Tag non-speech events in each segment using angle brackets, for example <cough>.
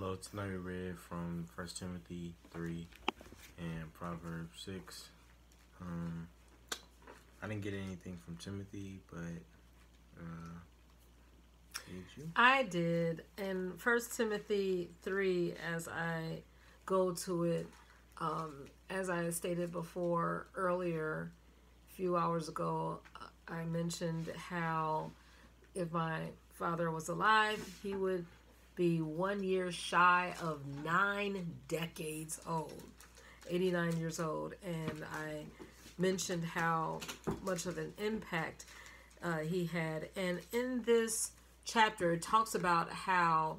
Hello, tonight we read from First Timothy 3 and Proverbs 6. Um, I didn't get anything from Timothy, but uh, did you? I did. In First Timothy 3, as I go to it, um, as I stated before earlier, a few hours ago, I mentioned how if my father was alive, he would be one year shy of nine decades old, 89 years old. And I mentioned how much of an impact uh, he had. And in this chapter, it talks about how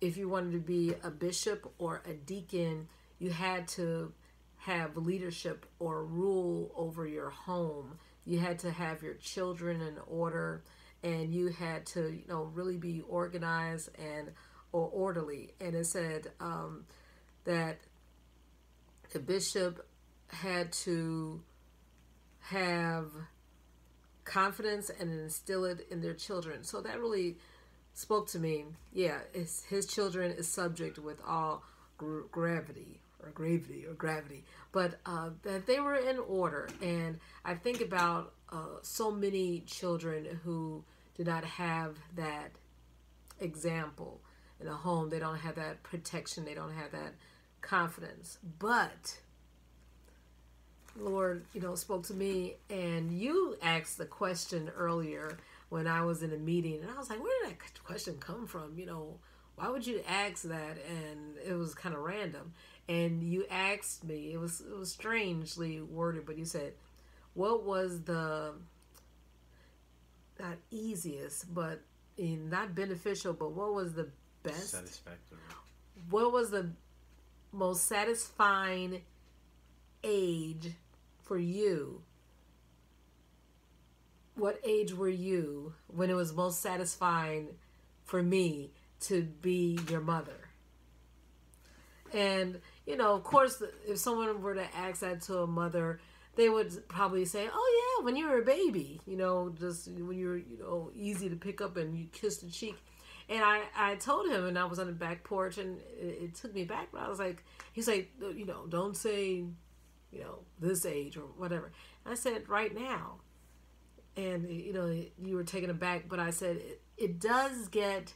if you wanted to be a bishop or a deacon, you had to have leadership or rule over your home. You had to have your children in order and you had to, you know, really be organized and or orderly. And it said um, that the bishop had to have confidence and instill it in their children. So that really spoke to me. Yeah, his children is subject with all gravity or gravity or gravity, but uh, that they were in order. And I think about uh, so many children who do not have that example in a home. They don't have that protection. They don't have that confidence. But Lord, you know, spoke to me, and you asked the question earlier when I was in a meeting, and I was like, where did that question come from? You know, why would you ask that? And it was kind of random. And you asked me, it was it was strangely worded, but you said, what was the not easiest, but not beneficial, but what was the best? Satisfactory. What was the most satisfying age for you? What age were you when it was most satisfying for me to be your mother? And, you know, of course, if someone were to ask that to a mother, they would probably say, "Oh yeah, when you were a baby, you know, just when you were, you know, easy to pick up and you kissed the cheek." And I, I told him, and I was on the back porch, and it, it took me back. But I was like, he's like, you know, don't say, you know, this age or whatever. And I said, right now. And you know, you were taken aback, but I said it, it does get.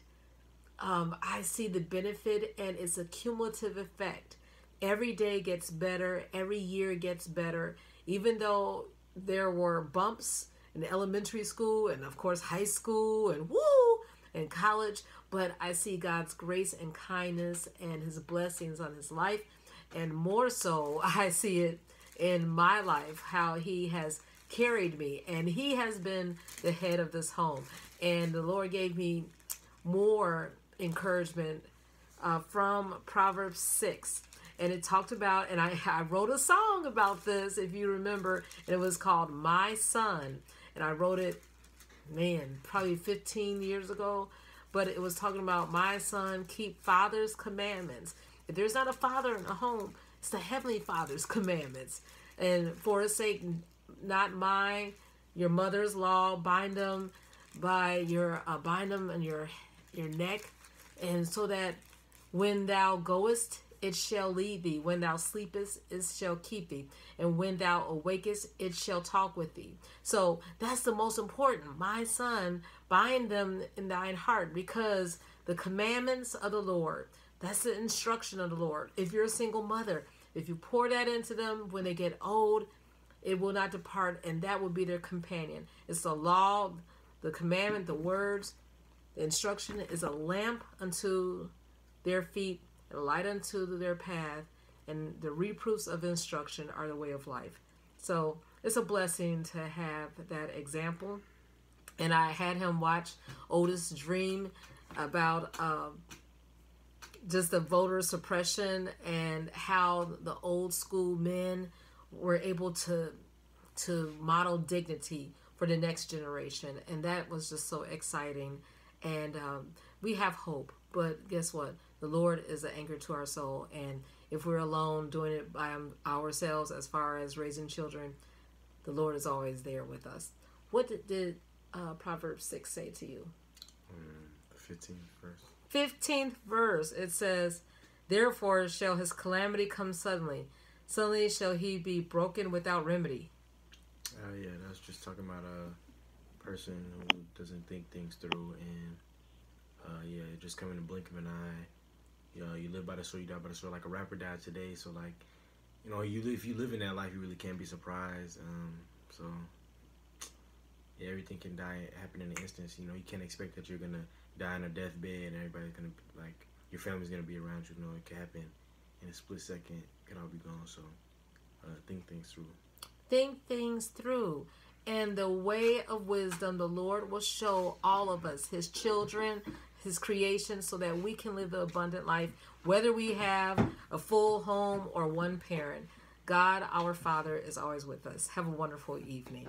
Um, I see the benefit, and it's a cumulative effect. Every day gets better. Every year gets better even though there were bumps in elementary school and of course high school and woo and college but i see god's grace and kindness and his blessings on his life and more so <laughs> i see it in my life how he has carried me and he has been the head of this home and the lord gave me more encouragement uh, from proverbs 6 and it talked about and I, I wrote a song about this if you remember and it was called my son. And i wrote it man probably 15 years ago. But it was talking about my son keep father's commandments. If there's not a father in a home it's the heavenly father's <laughs> commandments. And for his sake not my, your mother's law bind them by your uh, bind them on your your neck and so that when thou goest it shall lead thee. When thou sleepest, it shall keep thee. And when thou awakest, it shall talk with thee. So that's the most important. My son, bind them in thine heart because the commandments of the Lord, that's the instruction of the Lord. If you're a single mother, if you pour that into them when they get old, it will not depart, and that will be their companion. It's the law, the commandment, the words, the instruction is a lamp unto their feet a light unto their path, and the reproofs of instruction are the way of life. So it's a blessing to have that example. And I had him watch Otis Dream about uh, just the voter suppression and how the old school men were able to to model dignity for the next generation, and that was just so exciting. And um, we have hope, but guess what? The Lord is an anchor to our soul. And if we're alone doing it by ourselves as far as raising children, the Lord is always there with us. What did, did uh, Proverbs 6 say to you? Um, the 15th verse. 15th verse, it says, Therefore shall his calamity come suddenly. Suddenly shall he be broken without remedy. Oh yeah, that's just talking about a person who doesn't think things through, and uh, yeah, just come in the blink of an eye. You know, you live by the sword, you die by the sword. Like a rapper died today, so like, you know, you live, if you live in that life, you really can't be surprised. Um, so yeah, everything can die happen in an instance. You know, you can't expect that you're gonna die on a deathbed and everybody's gonna like your family's gonna be around you. You know, it can happen in a split second. It all be gone. So uh, think things through. Think things through. And the way of wisdom, the Lord will show all of us, His children, His creation, so that we can live the abundant life, whether we have a full home or one parent. God, our Father, is always with us. Have a wonderful evening.